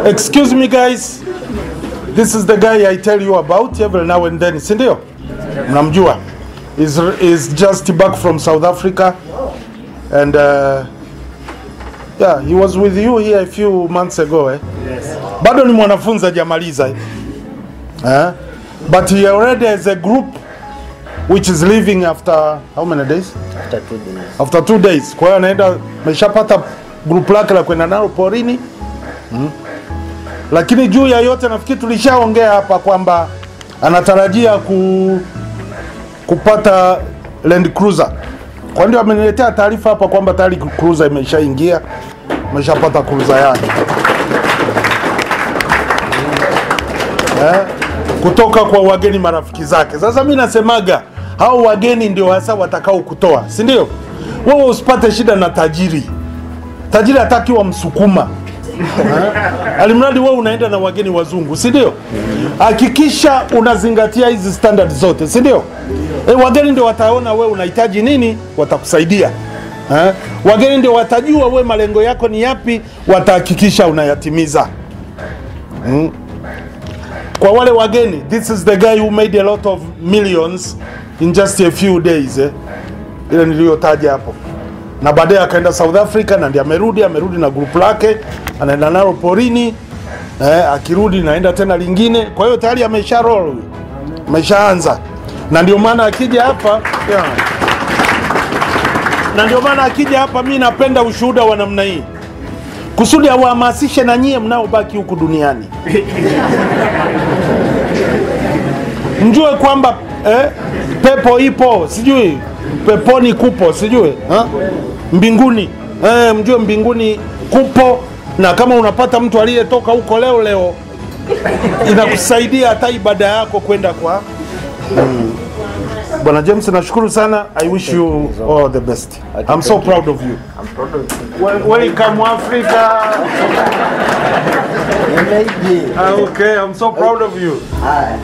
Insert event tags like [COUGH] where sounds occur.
Excuse me guys. This is the guy I tell you about every now and then, si ndio? Mnamjua. Is is just back from South Africa and uh, yeah, he was with you here a few months ago eh? Yes. Bado ni mwanafunzi hajamaliza eh? Eh? But he already has a group which is leaving after how many days? After two days. after two days. Kwa hiyo anaenda ameshapata group lake la kwenda nalo porini mm. Lakini juu ya yote nafikiri tulishaongea hapa kwamba anatarajia ku, kupata Land Cruiser. Kwa ndio ameniletea taarifa hapa kwamba tayari cruiser imeshaingia, ameshapata cruiser yake eh, kutoka kwa wageni marafiki zake. Sasa mi nasemaga hao wageni ndio hasa watakao kutoa, si ndio? Wewe usipate shida na tajiri. Tajiri hataki wa Msukuma? Alimradi wewe unaenda na wageni wazungu, si ndio? Hakikisha unazingatia hizi standard zote, si ndio? E, wageni ndio wataona wewe unahitaji nini, watakusaidia eh? Wageni ndio watajua wewe malengo yako ni yapi, watahakikisha unayatimiza hmm. kwa wale wageni this is the guy who made a lot of millions in just a few days eh? ile niliyotaja hapo na baadaye akaenda South Africa na ndiye amerudi amerudi na grupu lake anaenda nalo porini eh, akirudi naenda tena lingine. Kwa hiyo tayari amesha roll ameshaanza. Na ndio maana akija hapa yeah. na ndio maana akija hapa mi napenda ushuhuda wa namna hii. Kusudi awahamasishe na nyie mnaobaki huku duniani. [LAUGHS] Mjue kwamba eh, pepo ipo sijui. Peponi kupo sijui. Ha? mbinguni. E, mjue mbinguni kupo na kama unapata mtu aliyetoka huko leo leo inakusaidia hata ibada yako kwenda kwa mm. Bwana James nashukuru sana. I wish you all the best. I'm so proud of you. I'm proud of you. Well, Welcome Africa. Ah, Okay. I'm so proud of you. Hi.